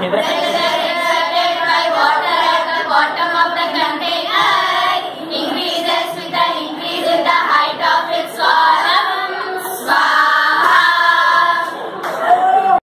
Hebräer.